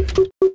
¡Gracias!